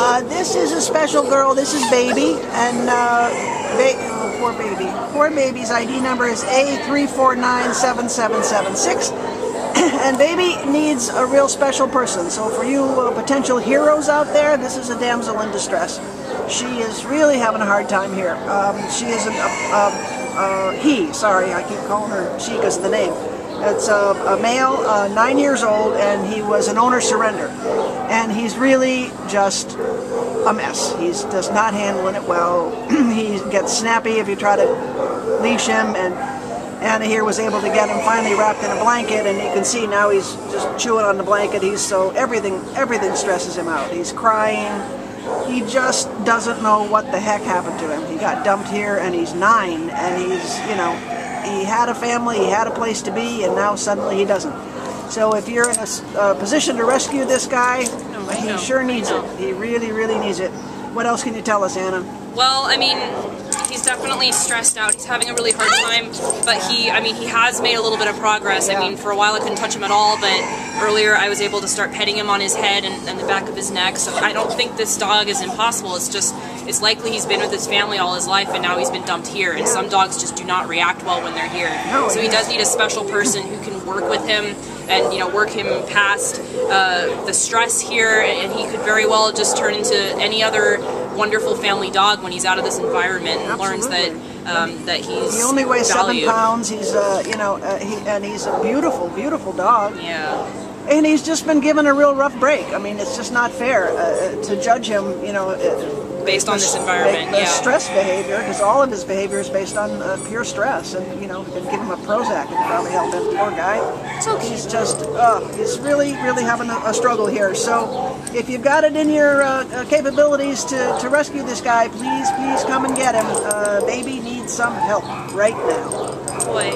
Uh, this is a special girl. This is Baby, and uh, ba oh, poor Baby. Poor Baby's ID number is A3497776. and Baby needs a real special person. So for you uh, potential heroes out there, this is a damsel in distress. She is really having a hard time here. Um, she is a, he, sorry, I keep calling her she because of the name. It's a, a male, uh, nine years old, and he was an owner surrender. And he's really just a mess. He's just not handling it well. he gets snappy if you try to leash him, and Anna here was able to get him finally wrapped in a blanket, and you can see now he's just chewing on the blanket. He's so everything everything stresses him out. He's crying. He just doesn't know what the heck happened to him. He got dumped here, and he's nine, and he's you know he had a family, he had a place to be, and now suddenly he doesn't. So if you're in a position to rescue this guy, he sure needs it. He really, really needs it. What else can you tell us, Anna? Well, I mean, he's definitely stressed out. He's having a really hard time, but he, I mean, he has made a little bit of progress. Yeah. I mean, for a while I couldn't touch him at all, but earlier I was able to start petting him on his head and, and the back of his neck. So I don't think this dog is impossible. It's just, it's likely he's been with his family all his life and now he's been dumped here. And some dogs just do not react well when they're here. So he does need a special person who can work with him and you know work him past uh, the stress here and he could very well just turn into any other wonderful family dog when he's out of this environment and Absolutely. learns that um, that he's he only weighs valued. seven pounds he's uh, you know uh, he, and he's a beautiful beautiful dog yeah and he's just been given a real rough break I mean it's just not fair uh, to judge him you know uh, based on this environment. The, yeah. stress behavior, because all of his behavior is based on uh, pure stress, and you know, and give him a Prozac and probably help that poor guy. Okay. He's just, uh, he's really, really having a, a, struggle here. So, if you've got it in your uh, uh, capabilities to, to rescue this guy, please, please come and get him. Uh, baby needs some help right now. Boy,